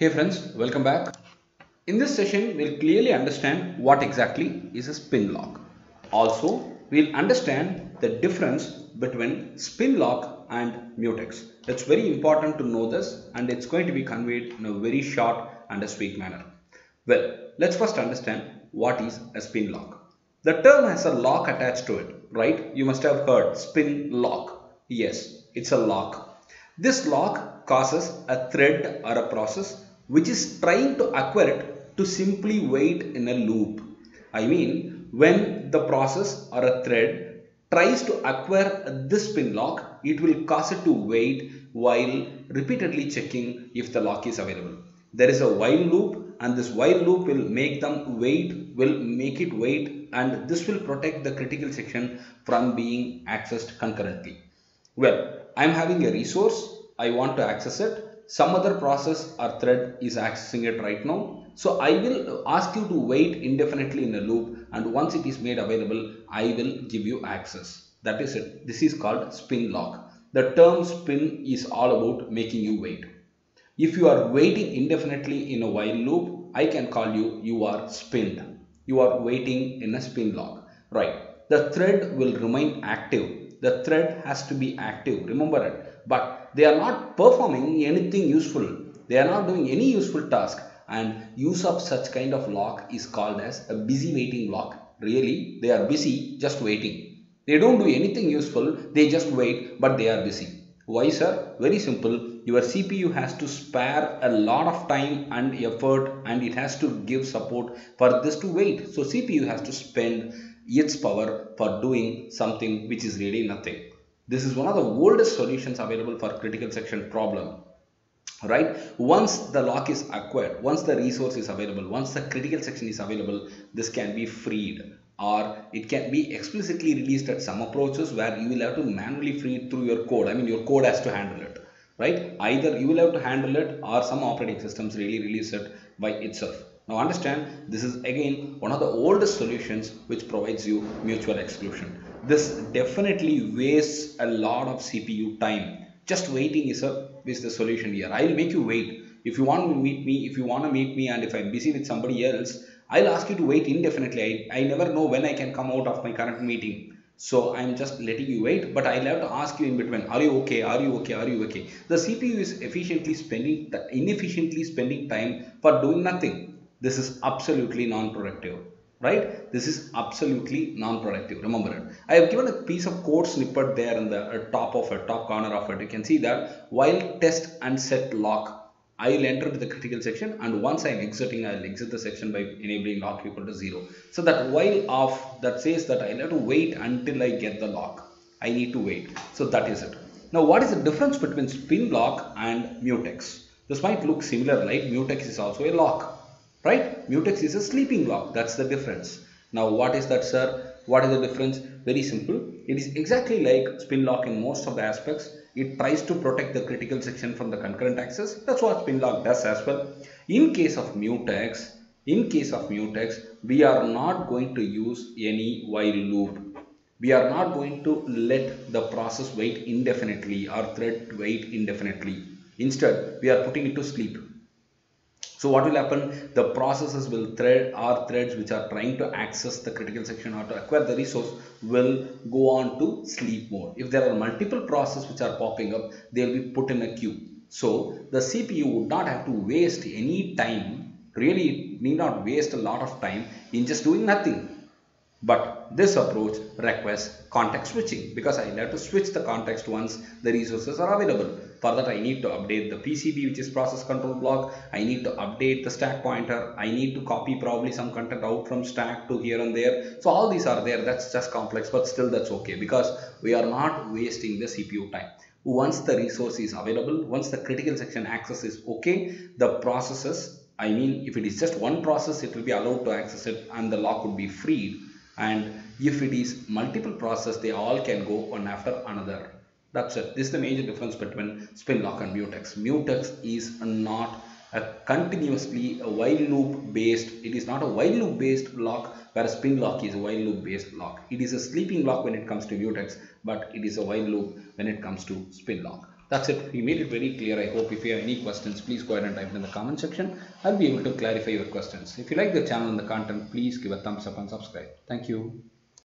Hey friends, welcome back. In this session, we'll clearly understand what exactly is a spin lock. Also, we'll understand the difference between spin lock and mutex. It's very important to know this and it's going to be conveyed in a very short and a sweet manner. Well, let's first understand what is a spin lock. The term has a lock attached to it, right? You must have heard spin lock. Yes, it's a lock. This lock causes a thread or a process which is trying to acquire it to simply wait in a loop. I mean, when the process or a thread tries to acquire this spin lock, it will cause it to wait while repeatedly checking if the lock is available. There is a while loop and this while loop will make them wait, will make it wait and this will protect the critical section from being accessed concurrently. Well, I am having a resource, I want to access it some other process or thread is accessing it right now. So I will ask you to wait indefinitely in a loop and once it is made available, I will give you access. That is it. This is called spin lock. The term spin is all about making you wait. If you are waiting indefinitely in a while loop, I can call you, you are spinned. You are waiting in a spin lock. Right. The thread will remain active. The thread has to be active. Remember it but they are not performing anything useful. They are not doing any useful task and use of such kind of lock is called as a busy waiting lock. Really, they are busy just waiting. They don't do anything useful, they just wait but they are busy. Why sir? Very simple. Your CPU has to spare a lot of time and effort and it has to give support for this to wait. So CPU has to spend its power for doing something which is really nothing. This is one of the oldest solutions available for critical section problem. Right? Once the lock is acquired, once the resource is available, once the critical section is available, this can be freed or it can be explicitly released at some approaches where you will have to manually free it through your code. I mean, your code has to handle it. Right? Either you will have to handle it or some operating systems really release it by itself. Now understand, this is again one of the oldest solutions which provides you mutual exclusion this definitely wastes a lot of CPU time. Just waiting is a is the solution here. I'll make you wait. If you want to meet me, if you want to meet me and if I'm busy with somebody else, I'll ask you to wait indefinitely. I, I never know when I can come out of my current meeting. So I'm just letting you wait, but I'll have to ask you in between, are you okay? Are you okay? Are you okay? The CPU is efficiently spending, inefficiently spending time for doing nothing. This is absolutely non-productive right this is absolutely non-productive remember it i have given a piece of code snippet there in the uh, top of it top corner of it you can see that while test and set lock I will enter the critical section and once I am exiting I will exit the section by enabling lock equal to 0. So that while off that says that I have to wait until I get the lock. I need to wait. So that is it. Now what is the difference between spin lock and mutex? This might look similar like mutex is also a lock right? Mutex is a sleeping lock. That's the difference. Now, what is that, sir? What is the difference? Very simple. It is exactly like spin lock in most of the aspects. It tries to protect the critical section from the concurrent access. That's what spin lock does as well. In case of mutex, in case of mutex, we are not going to use any while loop. We are not going to let the process wait indefinitely or thread wait indefinitely. Instead, we are putting it to sleep so what will happen? The processes will thread or threads which are trying to access the critical section or to acquire the resource will go on to sleep mode. If there are multiple processes which are popping up, they will be put in a queue. So the CPU would not have to waste any time, really need not waste a lot of time in just doing nothing. But this approach requires context switching because I have to switch the context once the resources are available. For that I need to update the PCB which is process control block. I need to update the stack pointer. I need to copy probably some content out from stack to here and there. So all these are there. That's just complex but still that's okay because we are not wasting the CPU time. Once the resource is available, once the critical section access is okay, the processes I mean if it is just one process it will be allowed to access it and the lock would be freed and if it is multiple process they all can go one after another. That's it. This is the major difference between spin lock and mutex. Mutex is not a continuously a while loop based it is not a while loop based lock whereas spin lock is a while loop based lock. It is a sleeping lock when it comes to mutex but it is a while loop when it comes to spin lock That's it. We made it very clear. I hope if you have any questions, please go ahead and type it in the comment section. I'll be able to clarify your questions. If you like the channel and the content, please give a thumbs up and subscribe. Thank you.